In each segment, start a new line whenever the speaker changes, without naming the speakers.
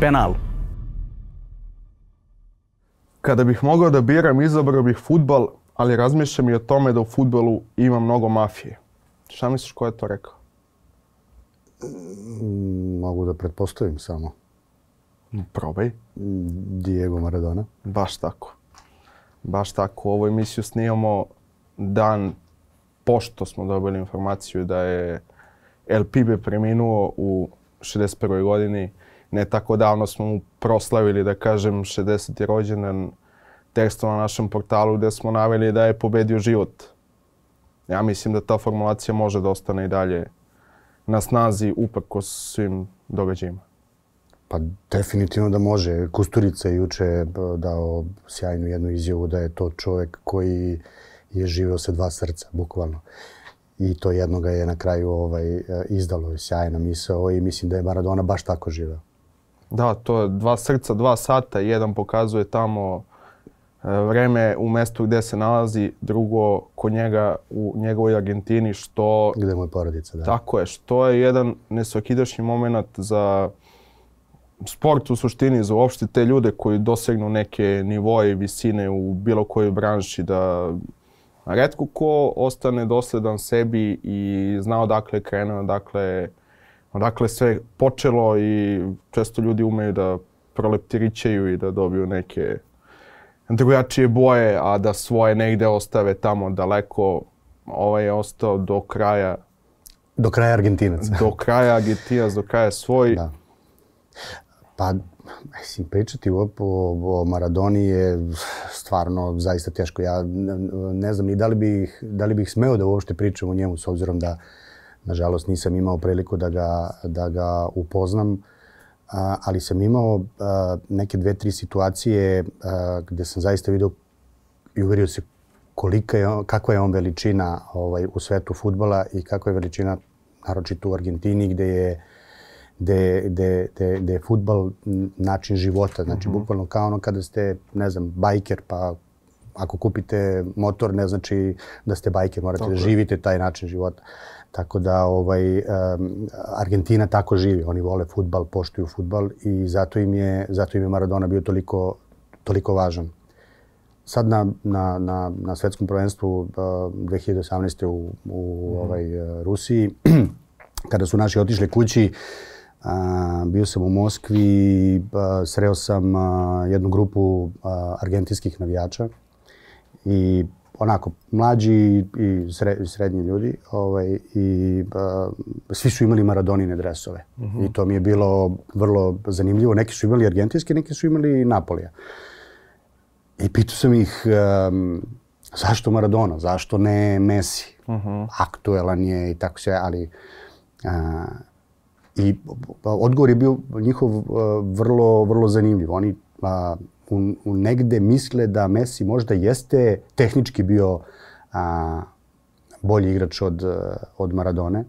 Penal.
Kada bih mogao da biram, izabrao bih futbal, ali razmišljam i o tome da u futbolu ima mnogo mafije. Šta misliš ko je to rekao?
Mogu da pretpostavim samo.
Probaj.
Diego Maradona.
Baš tako. Baš tako. Ovu emisiju snijamo dan pošto smo dobili informaciju da je El Pibe preminuo u 61. godini. Ne tako davno smo mu proslavili, da kažem, 60. rođendan tekstom na našem portalu gde smo naveli da je pobedio život. Ja mislim da ta formulacija može da ostane i dalje na snazi uprkos svim događajima.
Pa definitivno da može. Kusturica je juče dao sjajnu jednu izjavu da je to čovjek koji je živeo sa dva srca, bukvalno. I to jedno ga je na kraju ovaj, izdalo je sjajna misao i mislim da je Maradona baš tako živeo.
Da, to je dva srca, dva sata. Jedan pokazuje tamo e, vreme u mestu gde se nalazi, drugo kod njega u njegovoj Argentini, što...
Gde mu je porodica, da.
Tako je, što je jedan nesvakidašnji moment za sport u suštini, za uopšte te ljude koji dosegnu neke nivoje i visine u bilo kojoj branši, da redko ko ostane dosledan sebi i zna odakle je krenuo, odakle, odakle sve počelo i često ljudi umeju da proleptirićaju i da dobiju neke drugačije boje, a da svoje negde ostave tamo daleko. Ovaj je ostao do kraja
Do kraja Argentinac.
do kraja Argentinac, do kraja svoj.
Da. Pa, mislim, pričati o, o, o Maradoni je stvarno zaista teško. Ja ne, ne znam ni da li, bih, da li bih smeo da uopšte pričam o njemu, s obzirom da, nažalost, nisam imao priliku da ga, da ga upoznam. A, ali sam imao a, neke dve, tri situacije a, gde sam zaista vidio i uverio se kolika je, kakva je on veličina ovaj, u svetu futbola i kakva je veličina naročito u Argentini gde je gde, gde, gde, gde je futbal način života. Znači, mm -hmm. bukvalno kao ono kada ste, ne znam, bajker, pa ako kupite motor, ne znači da ste bajker, morate tako da živite taj način života. Tako da ovaj, um, Argentina tako živi. Oni vole futbal, poštuju futbal i zato im je, zato im je Maradona bio toliko, toliko važan. Sad na, na, na, na svetskom prvenstvu uh, 2018. u, u mm. ovaj, Rusiji, kada su naši otišli kući, uh, bio sam u Moskvi, a, sreo sam a, jednu grupu a, argentinskih navijača i onako mlađi i srednji ljudi ovaj, i a, svi su imali Maradonine dresove. Uh -huh. I to mi je bilo vrlo zanimljivo. Neki su imali argentinske, neki su imali Napolija. I pitao sam ih um, zašto Maradona, zašto ne Messi? Uh -huh. Aktuelan je i tako se, ali a, I odgovor je bio njihov uh, vrlo, vrlo zanimljiv. Oni uh, u, u negde misle da Messi možda jeste tehnički bio a, bolji igrač od, od Maradone,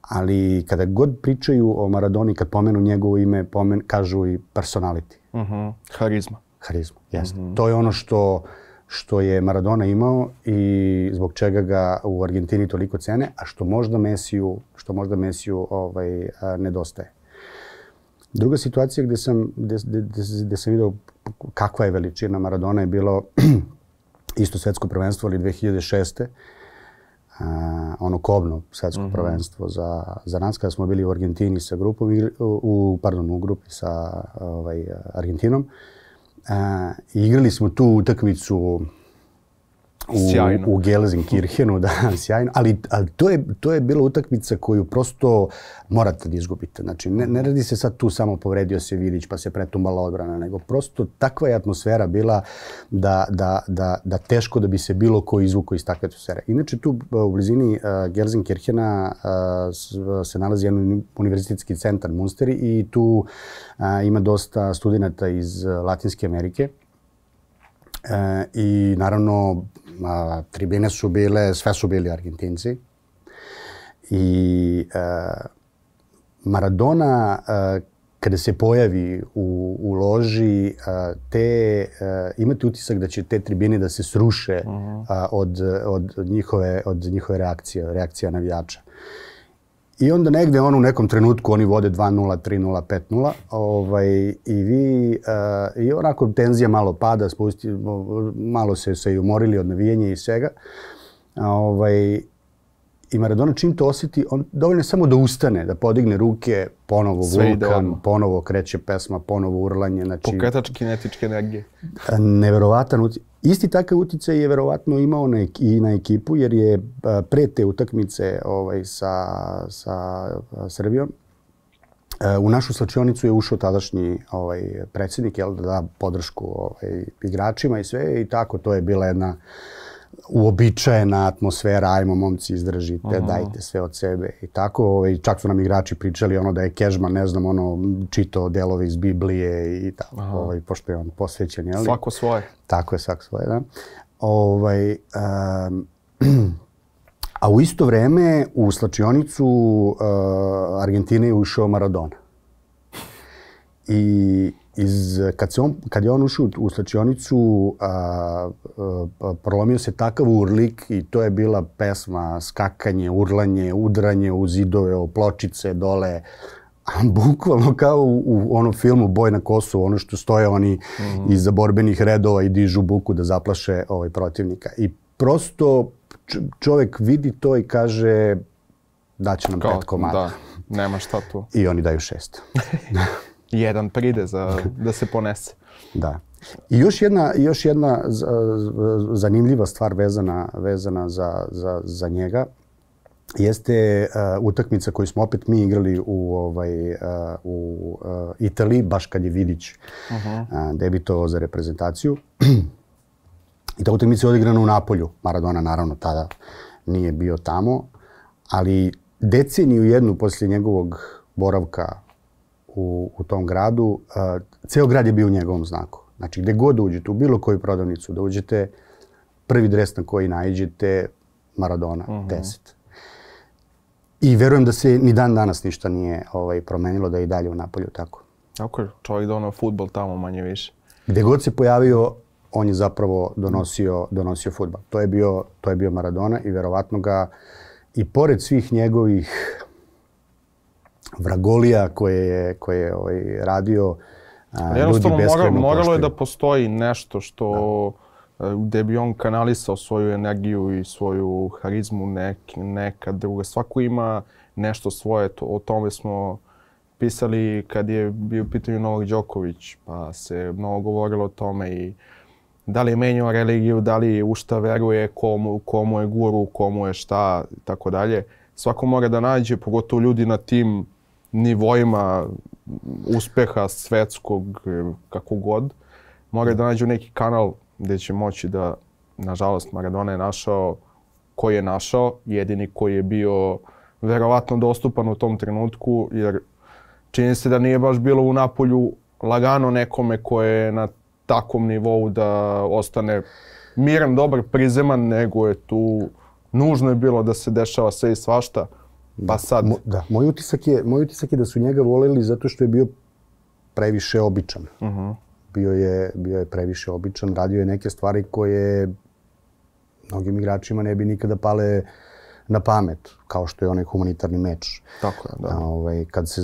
ali kada god pričaju o Maradoni, kad pomenu njegovo ime, pomen, kažu i personality.
Uh mhm. -huh. Harizma.
Harizma, jeste. Uh mhm. -huh. To je ono što što je Maradona imao i zbog čega ga u Argentini toliko cene, a što možda Mesiju, što možda Mesiju ovaj, nedostaje. Druga situacija gde sam, gde, gde, gde sam vidio kakva je veličina Maradona je bilo isto svetsko prvenstvo, ali 2006. Uh, ono kobno svetsko mm -hmm. prvenstvo za, za nas kada smo bili u Argentini sa grupom, u, pardon, u grupi sa ovaj, Argentinom. Uh, igrali smo tu utakmicu u, sjajno. u Gelsenkirchenu, da, sjajno. Ali, ali to, je, to je bila utakmica koju prosto morate da izgubite. Znači, ne, ne radi se sad tu samo povredio se Vidić pa se pretumbala odbrana, nego prosto takva je atmosfera bila da, da, da, da teško da bi se bilo ko izvuko iz takve atmosfere. Inače, tu u blizini uh, Gelsenkirchena uh, se nalazi jedan univerzitetski centar Munsteri i tu uh, ima dosta studenta iz Latinske Amerike. E, I naravno a, tribine su bile, sve su bili Argentinci. I a, Maradona a, kada se pojavi u, u loži, a, te, a, imate utisak da će te tribine da se sruše a, od, od, njihove, od njihove reakcije, reakcija navijača. I onda negde on u nekom trenutku oni vode 2-0, 3-0, 5-0 ovaj, i vi, uh, i onako tenzija malo pada, spusti, malo se se i umorili od navijenja i svega. Ovaj, I Maradona čim to osjeti, on dovoljno je samo da ustane, da podigne ruke, ponovo
Sve
vulkan, ponovo kreće pesma, ponovo urlanje. Znači,
Pokretač kinetičke energije.
neverovatan uticaj. Isti takav uticaj je verovatno imao na, i na ekipu, jer je a, pre te utakmice ovaj, sa, sa a, Srbijom, a, u našu slačionicu je ušao tadašnji ovaj, predsjednik, jel, da da podršku ovaj, igračima i sve, i tako, to je bila jedna uobičajena atmosfera, ajmo momci izdržite, dajte sve od sebe i tako. Ovaj, čak su nam igrači pričali ono da je Kežman, ne znam, ono, čitao delove iz Biblije i tako, ovaj, pošto je on posvećen, jel?
Svako svoje.
Tako je, svak svoje, da. Ovaj, um, a u isto vreme u slačionicu uh, Argentine je ušao Maradona. I iz, kad, se on, kad je on ušao u slačionicu, a, a, prolomio se takav urlik i to je bila pesma, skakanje, urlanje, udranje u zidove, o pločice dole, a bukvalno kao u, u onom filmu Boj na Kosovu, ono što stoje oni mm. iza borbenih redova i dižu buku da zaplaše ovaj protivnika. I prosto čovek vidi to i kaže da će nam
Kao,
pet komada.
da, nema šta tu.
I oni daju šest.
Jedan pride za, da se ponese.
Da. I još jedna, još jedna zanimljiva stvar vezana, vezana za, za, za njega jeste uh, utakmica koju smo opet mi igrali u, ovaj, uh, u uh, Italiji, baš kad je Vidić uh, debitovao za reprezentaciju. I ta utakmica je odigrana u Napolju. Maradona naravno tada nije bio tamo, ali deceniju jednu poslije njegovog boravka u, u tom gradu, uh, ceo grad je bio u njegovom znaku. Znači, gde god uđete, u bilo koju prodavnicu da uđete, prvi dres na koji naiđete, Maradona, 10. I verujem da se ni dan danas ništa nije ovaj, promenilo, da je i dalje u Napolju tako.
Tako je, čovjek donao futbol tamo manje više.
Gde god se pojavio, on je zapravo donosio, donosio futbal. To je bio, to je bio Maradona i verovatno ga i pored svih njegovih vragolija koje je, koje je ovaj, radio, a, ljudi beskrajno
moralo je da postoji nešto što e, gde bi on kanalisao svoju energiju i svoju harizmu nek, neka druga. Svako ima nešto svoje, to, o tome smo pisali kad je bio pitanju Novak Đoković, pa se mnogo govorilo o tome i da li je menjao religiju, da li u šta veruje, komu, komu je guru, komu je šta i tako dalje. Svako mora da nađe, pogotovo ljudi na tim nivoima uspeha svetskog, kako god, mora da nađu neki kanal gde će moći da, nažalost, Maradona je našao koji je našao, jedini koji je bio verovatno dostupan u tom trenutku, jer čini se da nije baš bilo u Napolju lagano nekome ko je na takvom nivou da ostane miran, dobar, prizeman, nego je tu nužno je bilo da se dešava sve i svašta. Pa sad,
Mo, da, moj utisak, je, moj utisak je da su njega voleli zato što je bio previše običan.
uh
Bio, je, bio je previše običan, radio je neke stvari koje mnogim igračima ne bi nikada pale na pamet, kao što je onaj humanitarni meč.
tako je, da.
A, ovaj, kad se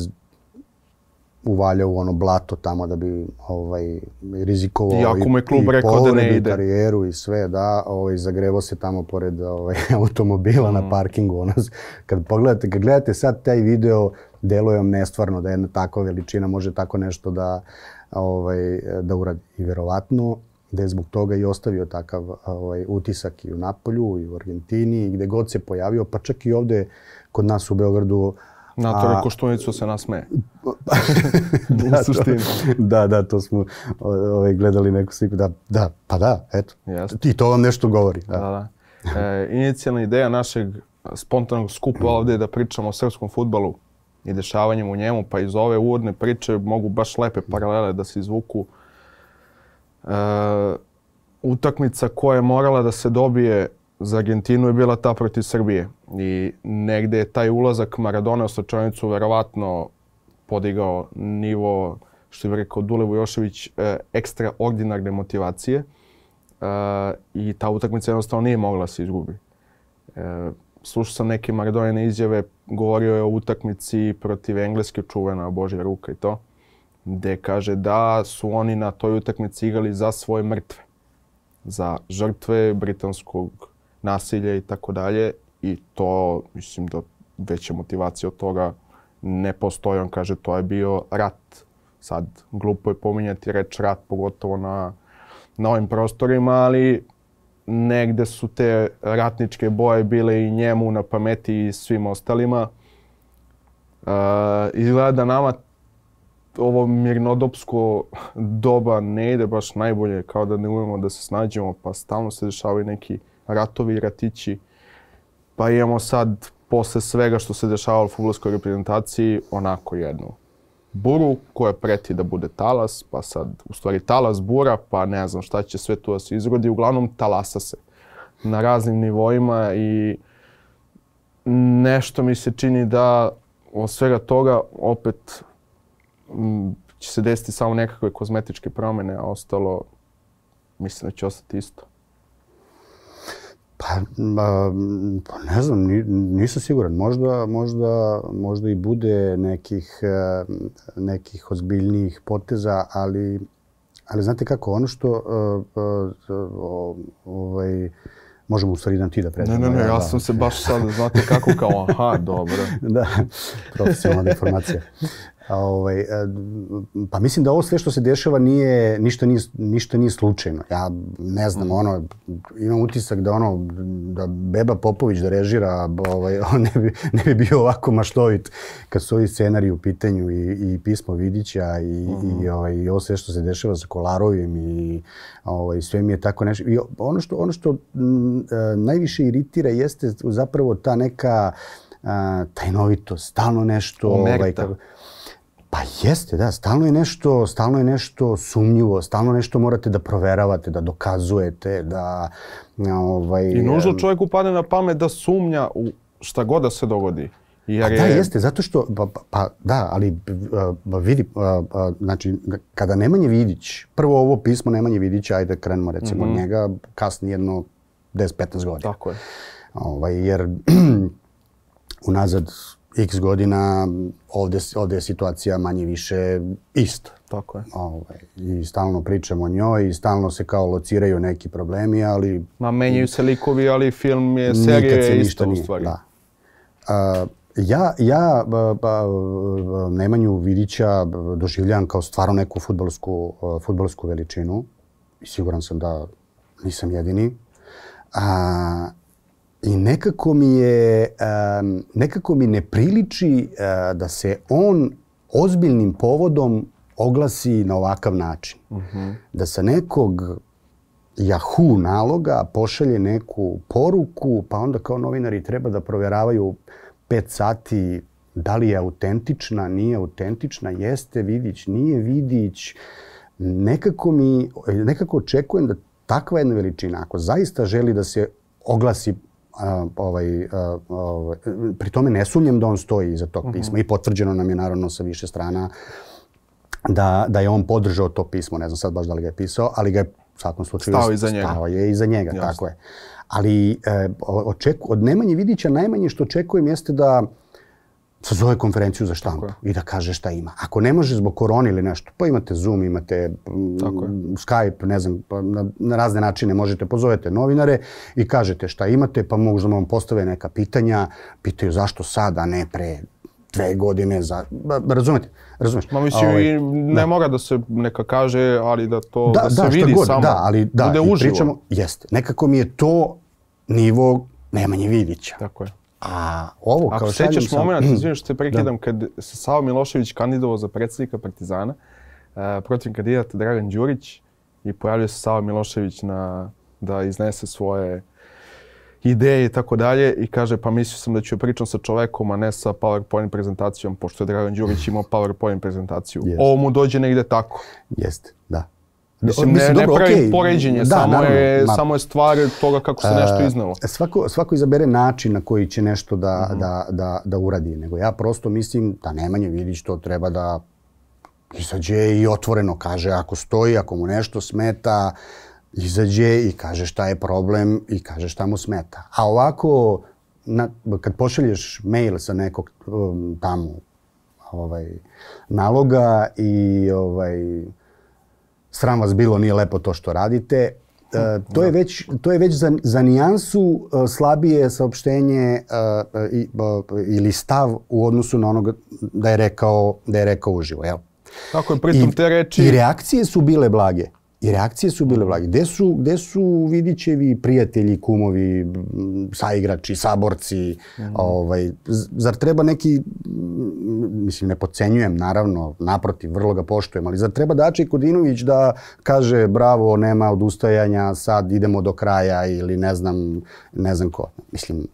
uvaljao u ono blato tamo da bi ovaj, rizikovao
Iako mu je klub
i
rekao da ne
i
ide.
karijeru i sve, da, ovaj, zagrevo se tamo pored ovaj, automobila
Mm.
na parkingu. Ono, kad pogledate, kad gledate sad taj video, deluje vam nestvarno da jedna takva veličina može tako nešto da, ovaj, da uradi. I verovatno da je zbog toga i ostavio takav ovaj, utisak i u Napolju i u Argentini i gde god se pojavio, pa čak i ovde kod nas u Beogradu
Na to je Koštunicu se nasmeje.
da,
u suštini.
To, da, da, to smo ovaj, gledali neku sliku. Da, da, pa da, eto.
Jeste.
I to vam nešto govori. Da.
Da, da. E, inicijalna ideja našeg spontanog skupa ovde je da pričamo o srpskom futbalu i dešavanjima u njemu, pa iz ove uvodne priče mogu baš lepe paralele da se izvuku. E, utakmica koja je morala da se dobije za Argentinu je bila ta protiv Srbije. I negde je taj ulazak Maradona u slačanicu verovatno podigao nivo, što bi rekao Dule Vujošević, e, ekstraordinarne motivacije. E, I ta utakmica jednostavno nije mogla da se izgubi. E, slušao sam neke Maradonine izjave, govorio je o utakmici protiv Engleske čuvena Božja ruka i to, gde kaže da su oni na toj utakmici igrali za svoje mrtve, za žrtve britanskog nasilja i tako dalje i to, mislim da veća motivacija od toga ne postoji. On kaže to je bio rat. Sad, glupo je pominjati reč rat, pogotovo na, na ovim prostorima, ali negde su te ratničke boje bile i njemu na pameti i svim ostalima. Uh, izgleda da nama ovo mirnodopsko doba ne ide baš najbolje, kao da ne umemo da se snađemo, pa stalno se dešavaju neki ratovi i ratići. Pa imamo sad, posle svega što se dešavalo u futbolskoj reprezentaciji, onako jednu buru koja preti da bude talas, pa sad u stvari talas, bura, pa ne znam šta će sve tu da se izrodi. Uglavnom talasa se na raznim nivoima i nešto mi se čini da od svega toga opet m, će se desiti samo nekakve kozmetičke promene, a ostalo mislim da će ostati isto.
Pa, pa ne znam, nisam siguran. Možda, možda, možda i bude nekih, e, nekih ozbiljnijih poteza, ali, ali znate kako, ono što uh, uh, ovaj, možemo u stvari jedan ti da pređemo.
Ne, ne, ne, ja da. sam se baš sad, znate kako, kao aha, dobro.
da, profesionalna informacija. Ovaj, e, pa mislim da ovo sve što se dešava nije, ništa nije, ništa nije slučajno. Ja ne znam, ono, imam utisak da ono, da Beba Popović da režira, ovaj, on ne bi, ne bi bio ovako maštovit kad su ovi scenariji u pitanju i, i pismo Vidića i, -huh. i, mhm. ovaj, i ovo sve što se dešava sa Kolarovim i ovaj, sve mi je tako nešto. I ono što, ono što m, e, najviše iritira jeste zapravo ta neka a, tajnovitost, stalno nešto... Ovaj, kako, Pa jeste, da, stalno je nešto, stalno je nešto sumnjivo, stalno nešto morate da proveravate, da dokazujete, da ovaj
I nužno čovjeku padne na pamet da sumnja u šta god da se dogodi.
Jer pa da, je... jeste, zato što, pa, pa, pa da, ali uh, vidi, uh, uh, znači, kada Nemanje Vidić, prvo ovo pismo Nemanje Vidića, ajde krenemo recimo mm -hmm. od njega, kasnije jedno 10-15 godina.
Tako je.
Ovaj, jer unazad x godina ovde, ovde je situacija manje više ista.
Tako je.
Ovaj, I stalno pričamo o njoj i stalno se kao lociraju neki problemi, ali...
Ma menjaju se likovi, ali film je, serija je isto u stvari.
Da. Uh, ja, ja ba, ba, Nemanju Vidića doživljam kao stvarno neku futbolsku, futbolsku veličinu i siguran sam da nisam jedini. A, I nekako mi je, um, nekako mi ne priliči uh, da se on ozbiljnim povodom oglasi na ovakav način. Uh mhm. -huh. Da sa nekog Yahoo naloga pošalje neku poruku, pa onda kao novinari treba da proveravaju pet sati da li je autentična, nije autentična, jeste Vidić, nije Vidić. Nekako mi, nekako očekujem da takva jedna veličina, ako zaista želi da se oglasi a, ovaj, a, ovaj, pri tome ne sumnjam da on stoji iza tog pisma uh -huh. i potvrđeno nam je naravno sa više strana da, da je on podržao to pismo, ne znam sad baš da li ga je pisao, ali ga je u svakom slučaju
stao iza njega.
Stao je iza njega, Jasne. tako je. Ali e, očeku, od Nemanje Vidića najmanje što očekujem jeste da sazove konferenciju za štampu i da kaže šta ima. Ako ne može zbog korona ili nešto, pa imate Zoom, imate Tako Skype, ne znam, pa na, na razne načine možete, pozovete novinare i kažete šta imate, pa možda vam postave neka pitanja, pitaju zašto sad, a ne pre dve godine za... Razumete? Razumeš?
Ma mislim, ovaj, ne da. mora da se neka kaže, ali da to da, da se da, vidi god, samo.
Da, ali da, bude uživo. Pričamo, jeste. Nekako mi je to nivo Nemanje Vidića.
Tako je.
A ovo
Ako
kao
sećaš sam... moment, izvinim što te prekidam, da. kad se Savo Milošević kandidovao za predsjednika Partizana, uh, protiv kandidata Dragan Đurić i pojavio se Savo Milošević na, da iznese svoje ideje i tako dalje i kaže pa mislio sam da ću pričam sa čovekom, a ne sa PowerPoint prezentacijom, pošto je Dragan Đurić imao PowerPoint prezentaciju. Yes. Ovo mu dođe negde tako.
Jeste, da.
Mislim, ne, ne pravi okay. poređenje, da, samo, naravno, je, ma, samo je stvar toga kako se nešto iznalo.
Svako, svako izabere način na koji će nešto da, mhm. -huh. da, da, da uradi. Nego ja prosto mislim da Nemanja Vidić to treba da izađe i otvoreno kaže ako stoji, ako mu nešto smeta, izađe i kaže šta je problem i kaže šta mu smeta. A ovako na, kad pošalješ mail sa nekog um, tamo ovaj, naloga i ovaj, sram vas bilo, nije lepo to što radite, Uh, to, je već, to je već za, za nijansu uh, slabije saopštenje uh, i, uh, ili stav u odnosu na onoga da je rekao, da je rekao uživo. Jel?
Tako je, pritom
I,
te reči...
I reakcije su bile blage. I reakcije su bile blage. Gde su, gde su Vidićevi prijatelji, kumovi, saigrači, saborci? Mm. Ovaj, zar treba neki, mislim, ne pocenjujem, naravno, naprotiv, vrlo ga poštujem, ali zar treba Dače Kodinović da kaže bravo, nema odustajanja, sad idemo do kraja ili ne znam, ne znam ko. Mislim,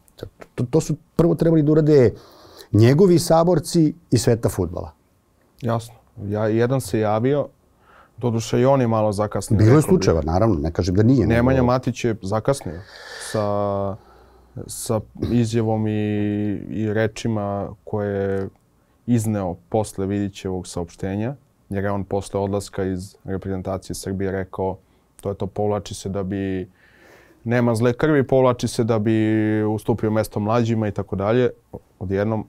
to, to su prvo trebali da urade njegovi saborci i sveta futbala.
Jasno. Ja, jedan se javio, Doduše i on je malo zakasnio.
Bilo je slučajeva, naravno, ne kažem da nije.
Nemanja nego... Matić je zakasnio sa, sa izjavom i, i rečima koje je izneo posle Vidićevog saopštenja, jer je on posle odlaska iz reprezentacije Srbije rekao to je to, povlači se da bi nema zle krvi, povlači se da bi ustupio mesto mlađima i tako dalje. Odjednom,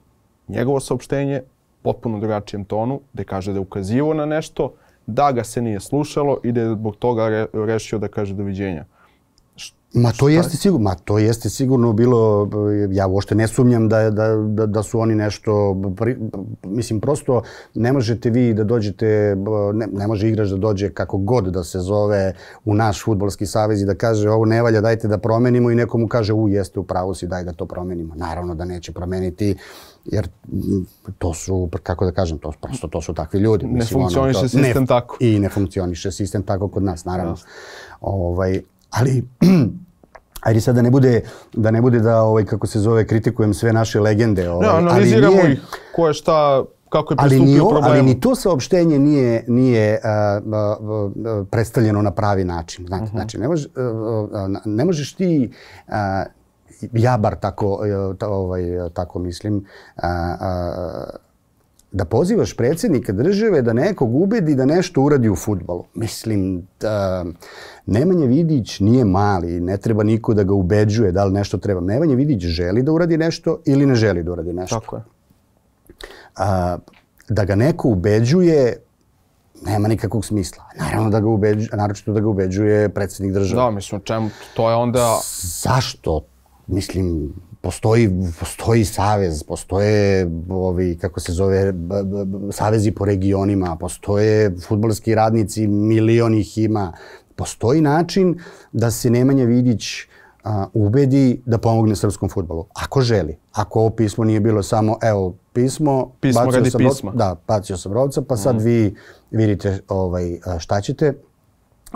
njegovo saopštenje, potpuno drugačijem tonu, gde kaže da je ukazivo na nešto, da ga se nije slušalo i da je zbog toga re, rešio da kaže doviđenja.
Ma to jeste sigurno, ma to jeste sigurno bilo, ja uopšte ne sumnjam da, da, da, da su oni nešto, pri, mislim prosto ne možete vi da dođete, ne, ne može igrač da dođe kako god da se zove u naš futbolski savez i da kaže ovo ne valja, dajte da promenimo i nekomu kaže u jeste u pravu si, daj da to promenimo. Naravno da neće promeniti jer to su, kako da kažem, to, prosto to su takvi ljudi.
Ne Mislim, funkcioniše ono, to, sistem ne, tako.
I ne funkcioniše sistem tako kod nas, naravno. Ovaj, ali Ajde sad da ne bude da ne bude da ovaj kako se zove kritikujem sve naše legende,
ovaj, ne, analiziramo ali nije, ih ko je šta kako je pristupio
ali problemu. Ali ni to saopštenje nije nije uh, uh, predstavljeno na pravi način. Znate, uh -huh. znači ne, može, uh, ne možeš ti uh, ja bar tako, ovaj, tako mislim, a, a, da pozivaš predsjednika države da nekog ubedi da nešto uradi u futbalu. Mislim, da Nemanja Vidić nije mali, ne treba niko da ga ubeđuje da li nešto treba. Nemanja Vidić želi da uradi nešto ili ne želi da uradi nešto.
Tako je.
A, da ga neko ubeđuje, nema nikakvog smisla. Naravno da ga ubeđuje, naročito da ga ubeđuje predsjednik države.
Da, mislim, čemu, to je onda...
Zašto? Mislim, postoji, postoji savez, postoje ovi, kako se zove, b, b, b, savezi po regionima, postoje futbolski radnici, milion ih ima. Postoji način da se Nemanja Vidić a, ubedi da pomogne srpskom futbolu. Ako želi. Ako ovo pismo nije bilo samo, evo, pismo,
pismo bacio radi
sam
pisma.
Da, bacio sam rovca, pa sad mm. vi vidite ovaj, šta ćete.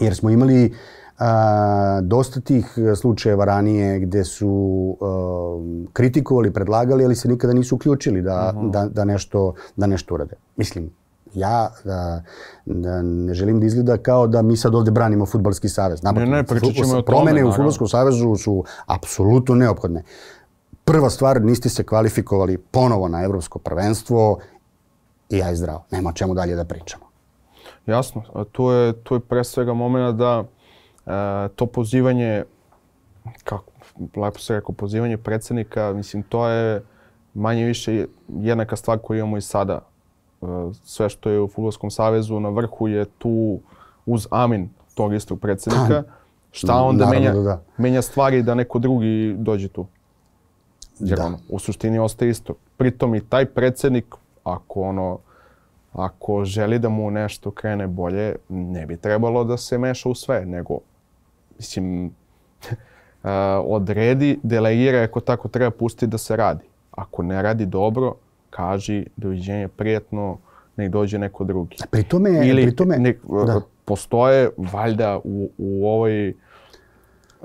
Jer smo imali A, dosta tih slučajeva ranije gde su a, kritikovali, predlagali, ali se nikada nisu uključili da, uh mhm. -huh. da, da, nešto, da nešto urade. Mislim, ja da, da ne želim da izgleda kao da mi sad ovde branimo futbalski savez.
Naprotiv, ne, ne, pričat ćemo o
tome. Promene u futbalskom savezu su apsolutno neophodne. Prva stvar, niste se kvalifikovali ponovo na evropsko prvenstvo i ja je zdravo. Nema čemu dalje da pričamo.
Jasno. A to je, to je pre svega momena da E, to pozivanje, kako lepo se rekao, pozivanje predsednika, mislim, to je manje više jednaka stvar koju imamo i sada. Sve što je u Futbolskom savezu na vrhu je tu uz amin tog istog predsednika. Šta onda menja, da, da. menja stvari da neko drugi dođe tu? Jer da. ono, u suštini ostaje isto. Pritom i taj predsednik, ako ono, ako želi da mu nešto krene bolje, ne bi trebalo da se meša u sve, nego mislim, odredi, delegira, ako tako treba pustiti da se radi. Ako ne radi dobro, kaži doviđenje prijetno, nek dođe neko drugi.
Pri tome,
Ili
pri tome,
nek, da. postoje valjda u, u ovoj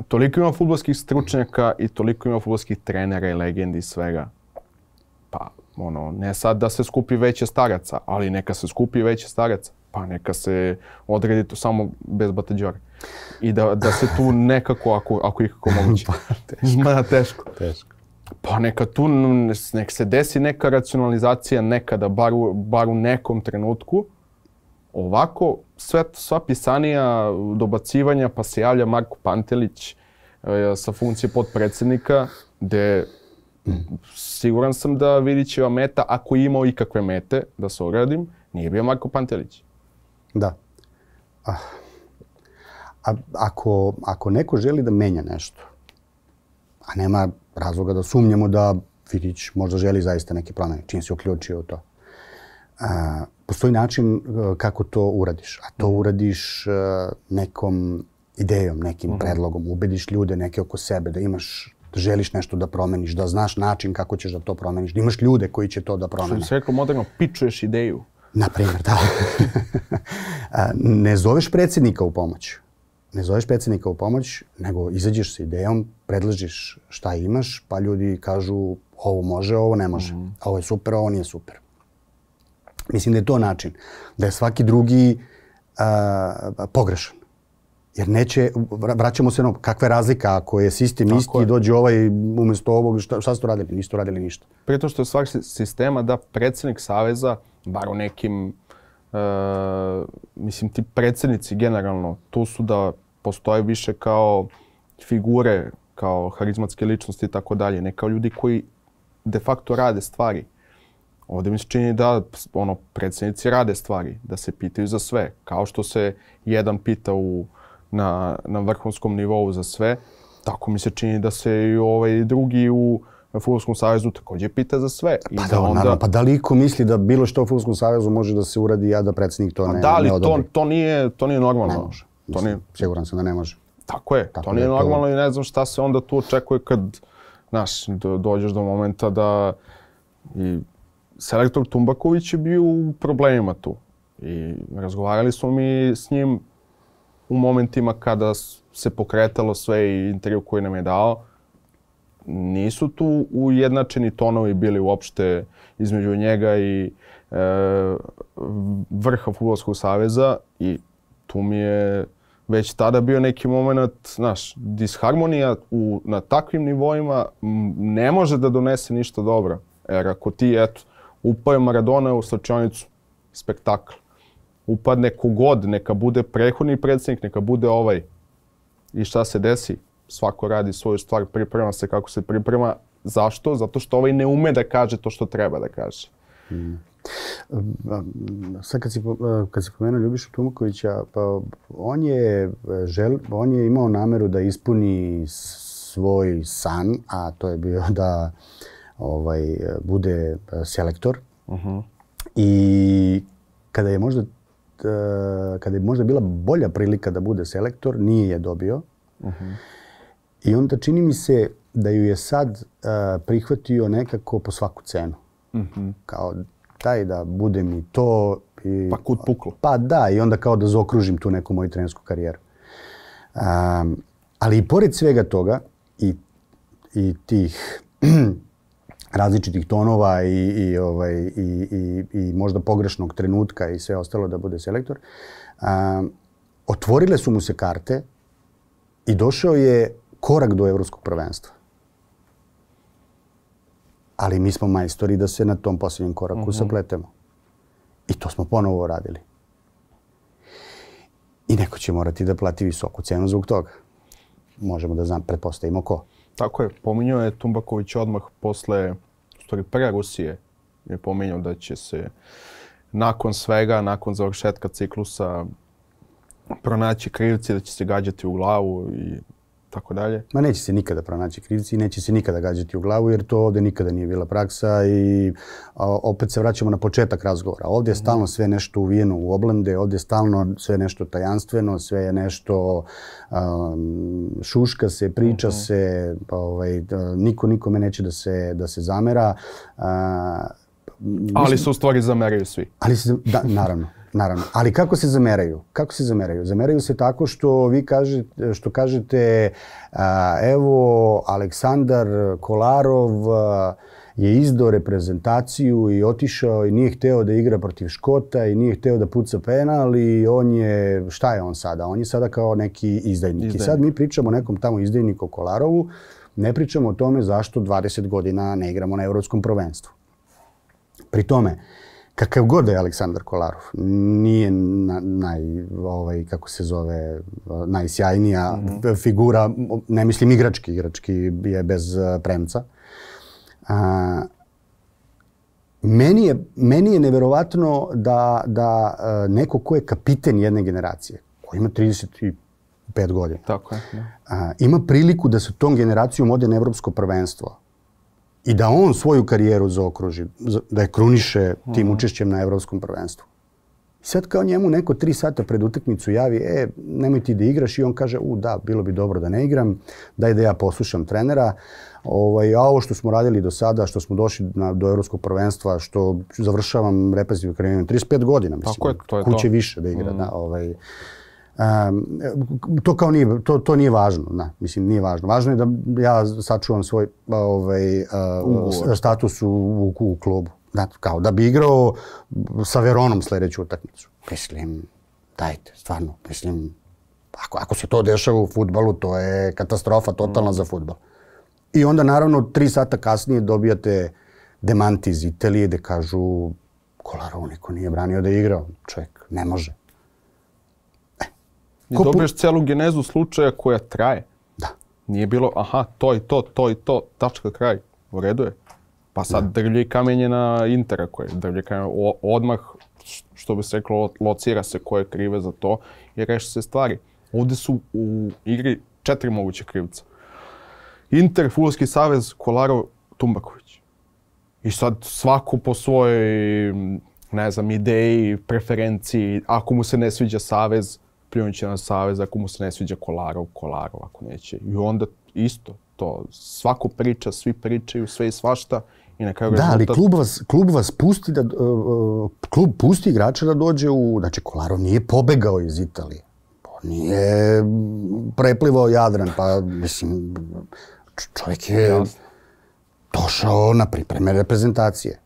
toliko ima futbolskih stručnjaka i toliko ima futbolskih trenera i legendi i svega. Pa, ono, ne sad da se skupi veće staraca, ali neka se skupi veće staraca. Pa neka se odredi to samo bez batađora. I da, da se tu nekako, ako, ako ih kako moguće.
pa, teško.
Ma, teško.
Teško.
Pa neka tu, nek se desi neka racionalizacija nekada, bar u, bar u nekom trenutku. Ovako, sve, sva pisanija, dobacivanja, pa se javlja Marko Pantelić e, sa funkcije podpredsednika, gde Siguran sam da Vidićeva meta, ako je imao ikakve mete, da se ogradim, nije bio Marko Pantelić.
Da. Ah. A, ako, ako neko želi da menja nešto, a nema razloga da sumnjamo da Vidić možda želi zaista neke promene, čim se uključio u to. A, postoji način uh, kako to uradiš, a to uradiš uh, nekom idejom, nekim uh -huh. predlogom, ubediš ljude neke oko sebe, da imaš da želiš nešto da promeniš, da znaš način kako ćeš da to promeniš, da imaš ljude koji će to da promene.
Što se rekao moderno, pičuješ ideju.
Na primjer, da. ne zoveš predsjednika u pomoć. Ne zoveš predsjednika u pomoć, nego izađeš sa idejom, predložiš šta imaš, pa ljudi kažu ovo može, ovo ne može. Mm -hmm. Ovo je super, ovo nije super. Mislim da je to način. Da je svaki drugi uh, pogrešan. Jer neće, vraćamo se na kakva je razlika ako je sistem Tako isti i dođe ovaj umjesto ovog, šta, šta ste radili? Nisu radili ništa.
Prije to što je svak sistema da predsjednik Saveza, bar u nekim, uh, mislim ti predsjednici generalno, tu su da postoje više kao figure, kao harizmatske ličnosti i tako dalje, ne kao ljudi koji de facto rade stvari. Ovdje mi se čini da ono, predsjednici rade stvari, da se pitaju za sve. Kao što se jedan pita u na, na vrhunskom nivou za sve. Tako mi se čini da se i ovaj drugi u Futbolskom savezu takođe pita za sve.
I pa da, onda... naravno, pa da li ko misli da bilo što u Futbolskom savezu može da se uradi, ja da predsjednik to pa ne,
da li,
ne odobri?
To, to, nije, to nije normalno.
Ne može. To nije... Siguran sam da ne može.
Tako je, Tako to nije to... normalno i ne znam šta se onda tu očekuje kad, znaš, do, dođeš do momenta da i selektor Tumbaković je bio u problemima tu. I razgovarali smo mi s njim u momentima kada se pokretalo sve i intervju koji nam je dao, nisu tu ujednačeni tonovi bili uopšte između njega i e, vrha Futbolskog saveza i tu mi je već tada bio neki moment, znaš, disharmonija u, na takvim nivoima ne može da donese ništa dobro. Jer ako ti, eto, upaje Maradona u slačionicu, spektakl upadne kogod, neka bude prehodni predsjednik, neka bude ovaj. I šta se desi? Svako radi svoju stvar, priprema se kako se priprema. Zašto? Zato što ovaj ne ume da kaže to što treba da kaže. Mm.
Sad kad si, kad si pomenuo Ljubišu Tumakovića, pa on je, žel, on je imao nameru da ispuni svoj san, a to je bio da ovaj, bude selektor. Uh mhm. -huh. I kada je možda kada je možda bila bolja prilika da bude selektor, nije je dobio. Uh -huh. I onda čini mi se da ju je sad uh, prihvatio nekako po svaku cenu. Uh -huh. Kao taj da bude mi to.
I, pa kut puklo.
Pa da, i onda kao da zaokružim tu neku moju trenersku karijeru. Um, ali i pored svega toga i, i tih različitih tonova i, i, ovaj, i, i, i možda pogrešnog trenutka i sve ostalo da bude selektor, a, otvorile su mu se karte i došao je korak do evropskog prvenstva. Ali mi smo majstori da se na tom posljednjem koraku mm -hmm. sapletemo. I to smo ponovo radili. I neko će morati da plati visoku cenu zbog toga. Možemo da znam, pretpostavimo ko.
Tako je, pominjao je Tumbaković odmah posle, u stvari pre Rusije, je pominjao da će se nakon svega, nakon završetka ciklusa pronaći krivci, da će se gađati u glavu i tako dalje.
Ma neće se nikada pronaći krivci i neće se nikada gađati u glavu jer to ovde nikada nije bila praksa i a, opet se vraćamo na početak razgovora. Ovde je mhm. stalno sve nešto uvijeno u oblande, ovde je stalno sve nešto tajanstveno, sve je nešto a, šuška se, priča uh mhm. -huh. se, pa, ovaj, niko nikome neće da se, da se zamera. A,
mislim, ali se u stvari zameraju svi.
Ali se, da, naravno. Naravno. Ali kako se zameraju? Kako se zameraju? Zameraju se tako što vi kažete, što kažete a, evo Aleksandar Kolarov a, je izdao reprezentaciju i otišao i nije hteo da igra protiv Škota i nije hteo da puca penal i on je, šta je on sada? On je sada kao neki izdajnik. izdajnik. I sad mi pričamo o nekom tamo izdajniku Kolarovu, ne pričamo o tome zašto 20 godina ne igramo na evropskom prvenstvu. Pri tome, kakav god da je Aleksandar Kolarov, nije na, naj, ovaj, kako se zove, najsjajnija mm -hmm. figura, ne mislim igrački, igrački je bez eh, premca. A, meni, je, meni je neverovatno da, da a, neko ko je kapiten jedne generacije, koji ima 35 godina,
Tako je. Da.
a, ima priliku da se tom generacijom ode na evropsko prvenstvo i da on svoju karijeru zaokruži, za- da je kruniše tim učešćem na evropskom prvenstvu. Sad kao njemu neko tri sata pred utakmicu javi, e, nemoj ti da igraš i on kaže, u da, bilo bi dobro da ne igram, daj da ja poslušam trenera. Ovaj, a ovo što smo radili do sada, što smo došli na, do evropskog prvenstva, što završavam reprezentativnu karijeru, imam 35 godina, mislim,
Tako je, to je
kuće
to. Mm.
više da igra, da, ovaj, Um, to kao nije, to, to nije važno, da, mislim nije važno. Važno je da ja sačuvam svoj ovaj, uh, status u, u, u klubu. Da, kao da bi igrao sa Veronom sledeću utakmicu. Mislim, dajte, stvarno, mislim, ako, ako se to dešava u futbalu, to je katastrofa totalna za futbal. I onda naravno tri sata kasnije dobijate demanti iz Italije gde kažu Kolarovu niko nije branio da je igrao. Čovjek, ne može.
I
Ko pu-
dobiješ celu genezu slučaja koja traje.
Da.
Nije bilo, aha, to i to, to i to, tačka, kraj. U redu je. Pa sad drlje i kamenje na Intera koje drlje i kamenje. O, odmah, što bi se reklo, lo- locira se ko je krive za to i reši se stvari. Ovde su u igri četiri moguće krivca. Inter, Futbolski savez, Kolarov, Tumbaković. I sad svako po svojoj, ne znam, ideji, preferenciji, ako mu se ne sviđa savez, pljunuće na savez, ako mu se ne sviđa Kolarov, Kolarov, ako neće. I onda isto to, svako priča, svi pričaju, sve i svašta i na kraju
Da, ali
rezultat-
klub vas, klub vas pusti da, uh, klub pusti igrača da dođe u, znači Kolarov nije pobegao iz Italije. On nije mm, preplivao Jadran, pa mislim, čovjek je došao na pripreme reprezentacije.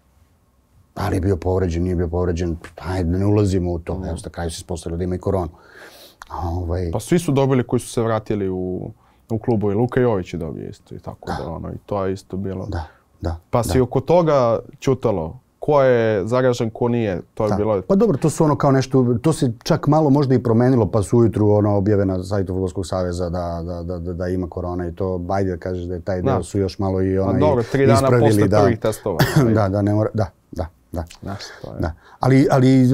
Da li je bio povređen, nije bio povređen, ajde, ne ulazimo u to. Evo, na kraju se ispostavilo da ima i koronu. A, Ovaj,
Pa svi su dobili koji su se vratili u, u klubu i Luka Jović je dobio isto i tako da, ono, i to je isto bilo.
da, da.
Pa se i oko toga čutalo. Ko je zaražen, ko nije, to je
Da.
bilo
Pa dobro, to su ono kao nešto, to se čak malo možda i promenilo, pa su ujutru ono objave na sajtu Futbolskog saveza da, da, da, da, da ima korona i to, ajde da kažeš da je taj deo
Da.
su još malo i
Pa
onaj
dobro, tri dana posle
da,
prvih testova.
da, da, ne mora, da, da, da.
Znaš, to je.
Da. Ali, ali e,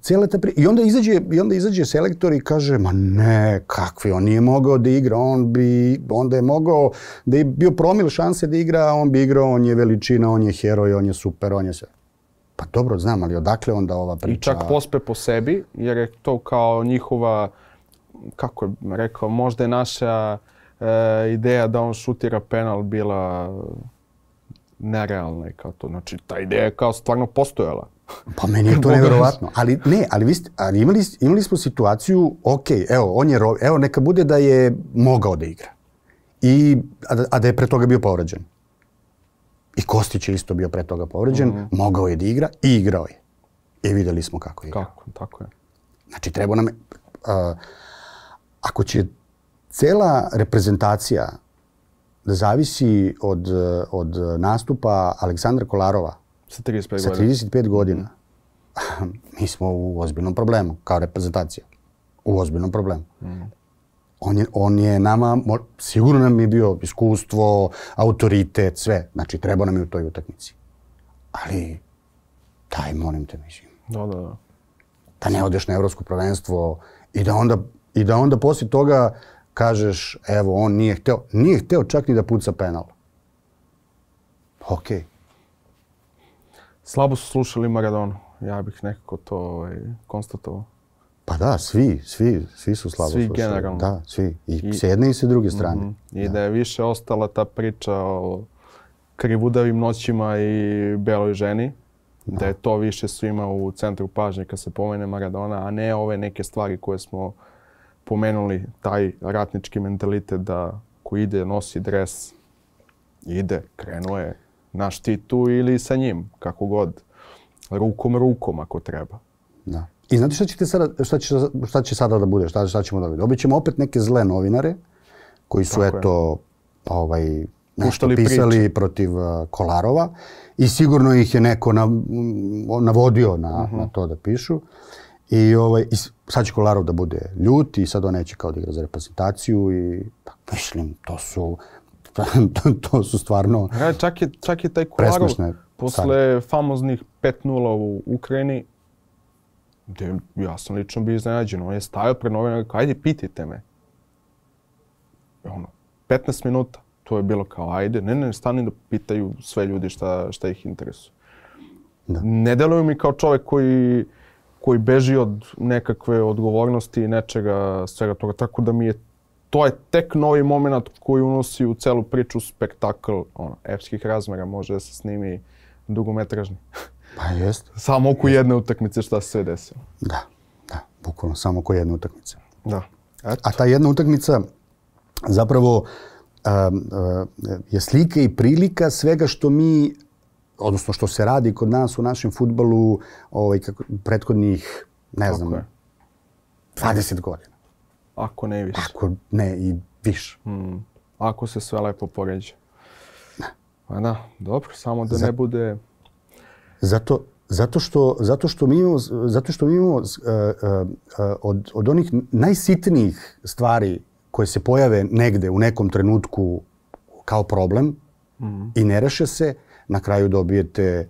cijela ta pri... I onda izađe, i onda izađe selektor i kaže, ma ne, kakvi, on nije mogao da igra, on bi, onda je mogao, da je bio promil šanse da igra, on bi igrao, on je veličina, on je heroj, on je super, on je sve. Pa dobro, znam, ali odakle onda ova priča?
I čak pospe po sebi, jer je to kao njihova, kako je rekao, možda je naša e, ideja da on šutira penal bila nerealna i kao to. Znači, ta ideja je kao stvarno postojala.
Pa meni je to nevjerovatno. Ali ne, ali vi ste, ali imali, imali smo situaciju, ok, evo, on je, evo, neka bude da je mogao da igra. I, a, da, a da je pre toga bio povređen. I Kostić je isto bio pre toga povređen,
Mhm.
mogao je da igra i igrao je. I videli smo kako je igrao.
Kako, tako je.
Znači, treba nam... a, ako će cela reprezentacija zavisi od, od nastupa Aleksandra Kolarova,
Sa 35
sa
godina.
35 godina, mi smo u ozbiljnom problemu kao reprezentacija. U ozbiljnom problemu. On, je, on je nama, sigurno nam je bio iskustvo, autoritet, sve. Znači, treba nam je u toj utakmici. Ali, daj, molim te, mislim,
Da, da, da.
da ne odeš na evropsko prvenstvo i da onda, i da onda poslije toga kažeš, evo, on nije hteo, nije hteo čak ni da puca penal. Okej.
Slabo su slušali Maradonu. Ja bih nekako to ovaj, konstatovao.
Pa da, svi, svi, svi su slabo
Svi
slušali.
generalno.
Da, svi. I,
I-
s jedne i sa druge strane.
Mhm. I da je više ostala ta priča o krivudavim noćima i beloj ženi. Da je to više svima u centru pažnje kad se pomene Maradona, a ne ove neke stvari koje smo pomenuli, taj ratnički mentalitet da ko ide, nosi dres, ide, krenuo je na štitu ili sa njim, kako god. Rukom, rukom ako treba.
Da. I znate šta, ćete sada, šta, će, šta će sada da bude? Šta, šta ćemo dobiti? Dobit ćemo opet neke zle novinare koji su,
Tako je.
eto, ovaj, nešto pisali protiv uh, Kolarova i sigurno ih je neko na, m, navodio na,
Mhm.
na to da pišu. I, ovaj, i sad će Kolarov da bude ljut i sad on neće kao da igra za reprezentaciju i pa, mislim, to su to, to su stvarno
Ja, čak, je, čak je taj Kolarov posle famoznih 5-0 u Ukrajini, gde ja sam lično bio iznenađen. On je stajao pred i rekao, ajde pitajte me. Ono, 15 minuta. To je bilo kao, ajde, ne, ne, stani da pitaju sve ljudi šta, šta ih interesuje.
Da.
Ne deluju mi kao čovek koji, koji beži od nekakve odgovornosti i nečega, svega toga. Tako da mi je, to je tek novi moment koji unosi u celu priču spektakl, ono, epskih razmera, može da se snimi dugometražni.
Pa jest.
Samo oko jedne utakmice šta se sve desilo.
Da, da, bukvalno samo ko jedna utakmica.
Da. Eto.
A ta jedna utakmica zapravo um, uh, je slika i prilika svega što mi, odnosno što se radi kod nas u našem futbalu ovaj, kako, prethodnih, ne znam,
Tako je.
20 godina.
Ako ne više.
Ako ne i više.
Mm. Ako se sve lepo poređe. Pa da, dobro, samo da ne bude...
Zato, zato, što, zato što mi imamo, zato što mi imamo uh, uh, uh, od, od onih najsitnijih stvari koje se pojave negde u nekom trenutku kao problem i ne reše se, na kraju dobijete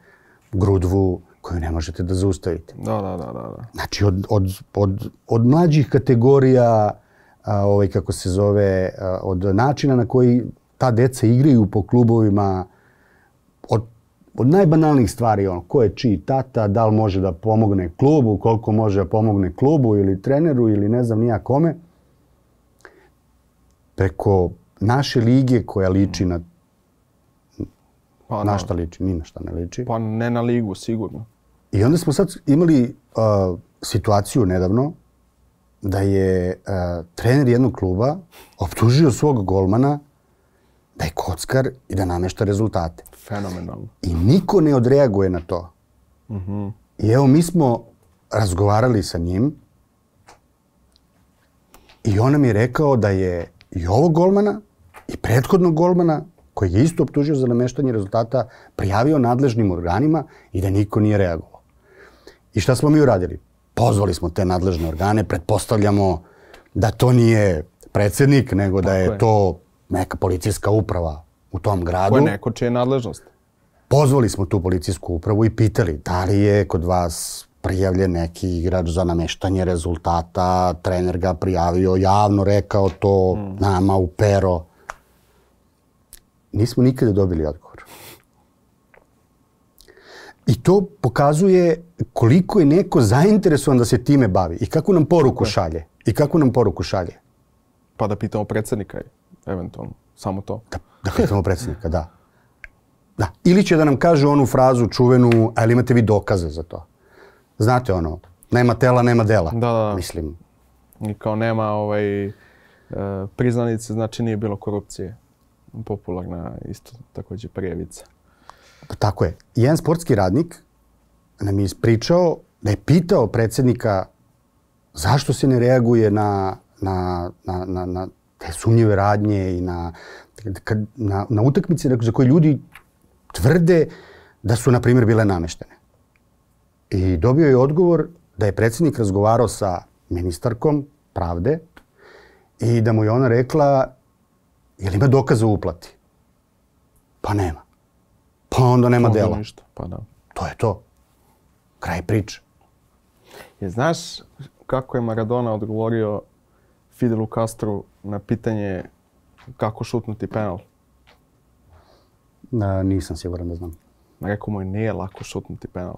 grudvu koju ne možete da zaustavite.
Da, da, da, da. da.
Znači od, od, od, od mlađih kategorija, a, ovaj, kako se zove, a, od načina na koji ta deca igraju po klubovima, od, od najbanalnijih stvari, ono, ko je čiji tata, da li može da pomogne klubu, koliko može da pomogne klubu ili treneru ili ne znam nija kome, preko naše lige koja liči na,
Pa,
na šta liči, ni na šta ne liči.
Pa ne na ligu, sigurno.
I onda smo sad imali uh, situaciju nedavno da je uh, trener jednog kluba optužio svog golmana da je kockar i da namešta rezultate.
Fenomenalno.
I niko ne odreaguje na to. I evo mi smo razgovarali sa njim i on nam je rekao da je i ovog golmana i prethodnog golmana koji je isto optužio za nameštanje rezultata prijavio nadležnim organima i da niko nije reagovao. I šta smo mi uradili? Pozvali smo te nadležne organe, pretpostavljamo da to nije predsjednik, nego da je,
Tako je.
to neka policijska uprava u tom gradu.
To je neko čije je nadležnost.
Pozvali smo tu policijsku upravu i pitali da li je kod vas prijavljen neki igrač za nameštanje rezultata, trener ga prijavio, javno rekao to nama u pero. Nismo nikada dobili odgovor. I to pokazuje koliko je neko zainteresovan da se time bavi i kakvu nam poruku šalje. I kakvu nam poruku šalje.
Pa da pitamo predsjednika, eventualno. Samo to.
Da, da pitamo predsjednika, da. Da. Ili će da nam kaže onu frazu čuvenu, ali imate vi dokaze za to? Znate ono, nema tela, nema dela.
Da, da, da.
Mislim,
I kao nema ovaj, e, priznanice, znači nije bilo korupcije. Popularna isto također prijevica.
tako je. Jedan sportski radnik nam je ispričao da je pitao predsjednika zašto se ne reaguje na, na, na, na, na te sumnjive radnje i na, kad, na, na utakmice za koje ljudi tvrde da su, na primjer, bile nameštene. I dobio je odgovor da je predsjednik razgovarao sa ministarkom pravde i da mu je ona rekla je li ima dokaza o uplati? Pa nema. Pa onda nema
Onda
dela.
Ništa, pa da.
To je to. Kraj priče.
Je, znaš kako je Maradona odgovorio Fidelu Castru na pitanje kako šutnuti penal?
A, nisam siguran da znam.
Rekao mu je nije lako šutnuti penal.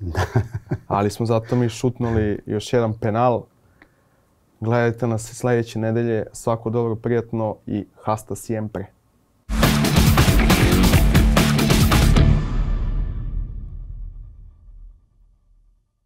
Ali smo zato mi šutnuli još jedan penal. Gledajte nas sljedeće nedelje. Svako dobro, prijatno i hasta siempre.